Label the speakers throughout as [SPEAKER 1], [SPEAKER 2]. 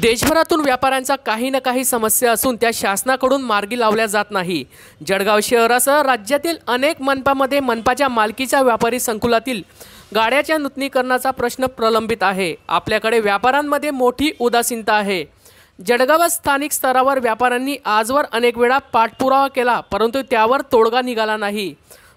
[SPEAKER 1] देशभरातून व्यापाऱ्यांचा काही ना काही समस्या असून त्या शासनाकडून मार्गी लावल्या जात नाही. जळगाव शहरासह राज्यातील अनेक मनपामध्ये मनपाच्या मालकीच्या व्यापारी संकुलातील गाड्याच्या नूतनीकरणाचा प्रश्न प्रलंबित आहे. आपल्याकडे व्यापाऱ्यांमध्ये मोठी उदासीनता आहे. जळगावात स्थानिक स्तरावर व्यापाऱ्यांनी आजवर अनेक वेळा पाठपुरावा केला परंतु त्यावर तोडगा निघाला नाही.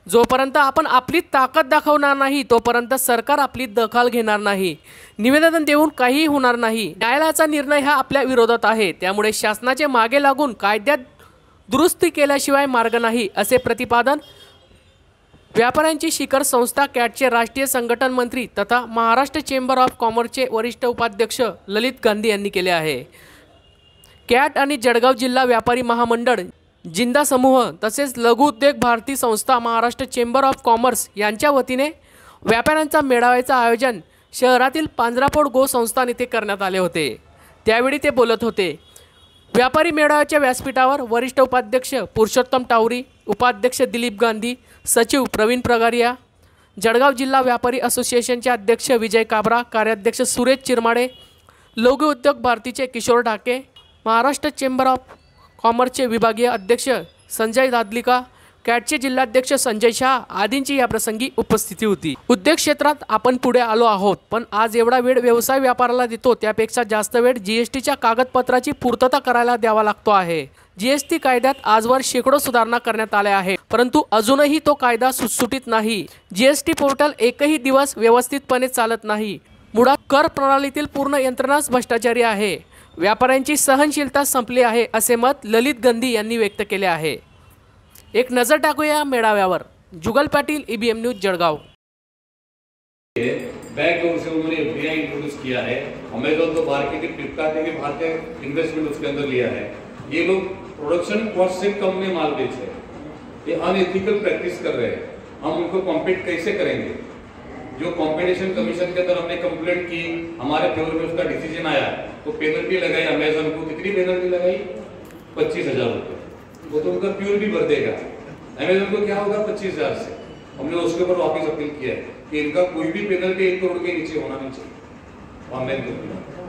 [SPEAKER 1] जोपर्यंत आपण आपली ताकद दाखवणार नाही तोपर्यंत सरकार आपली दखल घेणार नाही. निवेदन देऊन काहीही होणार नाही. न्यायालयाचा निर्णय हा आपल्या विरोधात आहे. त्यामुळे शासनाचे मागे लागून कायद्यात दुरुस्ती केल्याशिवाय मार्ग नाही असे प्रतिपादन व्यापाऱ्यांची शिखर संस्था कॅटचे राष्ट्रीय संघटन मंत्री तथा महाराष्ट्र चेंबर ऑफ कॉमर्सचे वरिष्ठ उपाध्यक्ष ललित गांधी यांनी केले आहे. कॅट आणि जळगाव जिल्हा व्यापारी महामंडळ जिंदा समूह तसेच लघुउद्योग भारती संस्था महाराष्ट्र चेंबर ऑफ कॉमर्स यांच्या वतीने व्यापाऱ्यांचा मेळाव्याचं आयोजन शहरातील पांजरापोड गो संस्थान येथे करण्यात आले होते. त्यावेळी ते बोलत होते व्यापारी मेळाव्याच्या व्यासपीठावर वरिष्ठ उपाध्यक्ष पुरुषोत्तम टावरी उपाध्यक्ष दिलीप गांधी सचिव प्रवीण प्रगारिया जळगाव जिल्हा व्यापारी असोसिएशनचे अध्यक्ष विजय काबरा कार्याध्यक्ष सुरेश चिरमाडे लघु उद्योग भारतीचे किशोर ढाके महाराष्ट्र चेंबर ऑफ कॉमर्सचे विभागीय अध्यक्ष संजय दादलिका कॅटचे जिल्हाध्यक्ष संजय शहा आदींची या प्रसंगी उपस्थिती होती. उद्योग क्षेत्रात आपण पुढे आलो आहोत पण आज एवढा वेळ व्यवसाय व्यापाराला देतो त्यापेक्षा जास्त वेळ जीएसटीच्या कागदपत्राची पूर्तता करायला द्यावा लागतो आहे. जीएसटी कायद्यात आजवर शेकडो सुधारणा करण्यात आल्या आहे परंतु अजूनही तो कायदा सुटसुटीत नाही. जीएसटी पोर्टल एकही दिवस व्यवस्थितपणे चालत नाही. मुळात कर प्रणालीतील पूर्ण यंत्रणाच भ्रष्टाचारी आहे. व्यापाऱ्यांची सहनशीलता संपली आहे, असे मत ललित गंधी यांनी व्यक्त केले आहे. एक नज़र टाकूया मेळाव्यावर. Jugal Patil EBM news Jalgaon.
[SPEAKER 2] Bank से उन्होंने एफडीआई इंट्रोड्यूस किया है अमेजोन तो बाहर के फ्लिपकार्ट ने भारतीय इन्वेस्टमेंट उसके अंदर लिया है। ये लोग प्रोडक्शन कॉस्ट से कम में माल बेच रहे हैं। ये अनएथिकल प्रैक्टिस कर रहे हैं। हम उनको कॉम्पीट कैसे करेंगे? जो कॉम्पिटिशन कमीशन के अंदर हमने कंप्लेंट की, हमारे फेवर में उसका डिसीज़न आया तो पेनल्टी लगाई अमेजोन को कितनी पेनल्टी लगाई? पच्चीस हज़ार रुपये वो तो उनका प्यूर भी भर देगा। अमेजोन को क्या होगा? पच्चीस हज़ार से। हमने उसके ऊपर वापस अपील किया है कि इनका कोई भी पेनल्टी एक करोड़ के नीचे होना नहीं चाहिए।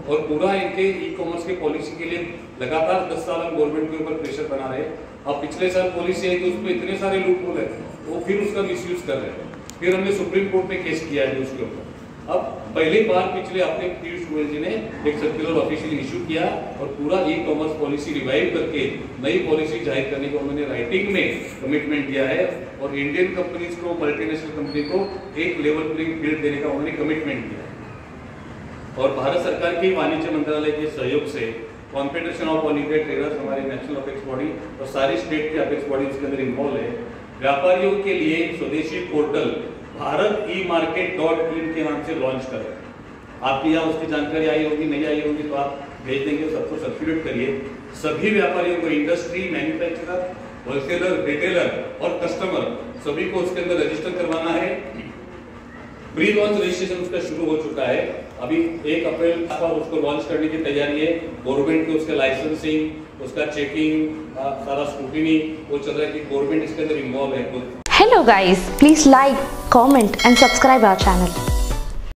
[SPEAKER 2] और पूरा इनके ई कॉमर्स की पॉलिसी के लिए लगातार दस साल हम गवर्नमेंट के ऊपर प्रेशर बना रहे हैं। अब पिछले साल पॉलिसी है कि उसमें इतने सारे लूप होल है, वो फिर उसका मिस कर रहे हैं। फिर हमने सुप्रीम कोर्ट में केस किया है उसके ऊपर। अब पहली बार पिछले हफ़्ते पीयूष गोयल जी ने एक सर्कुलर ऑफिशियली इशू किया और पूरा ई कॉमर्स पॉलिसी रिवाइव करके नई पॉलिसी ज़ाहिर करने को उन्होंने राइटिंग में कमिटमेंट दिया है और इंडियन कंपनीज़ को मल्टीनेशनल कंपनी को एक लेवल प्लेइंग फ़ील्ड देने का उन्होंने कमिटमेंट दिया और भारत सरकार के वाणिज्य मंत्रालय के सहयोग से Confederation of All India Traders हमारे नेशनल अपेक्स बॉडी और सारी स्टेट के अपेक्स बॉडी इसके अंदर इन्वॉल्व है। व्यापारियों के लिए स्वदेशी portal Bharat e market dot in के नाम से लॉन्च कर। आपकी यहाँ उसकी जानकारी आई होगी नहीं आई होगी तो आप भेज देंगे, सबको सर्क्यूलेट करिए। सभी व्यापारियों को इंडस्ट्री मैन्युफैक्चरर होलसेलर रिटेलर और कस्टमर सभी को उसके अंदर रजिस्टर करवाना है। प्री लॉन्च रजिस्ट्रेशन उसका शुरू हो चुका है। अभी एक अप्रैल पर उसको लॉन्च करने की तैयारी है गवर्नमेंट के उसके लाइसेंसिंग उसका चेकिंग सारा स्क्रूटिनी वो चल रहा है कि गवर्नमेंट इसके अंदर इन्वॉल्व है
[SPEAKER 3] hello guys please like comment and subscribe our channel.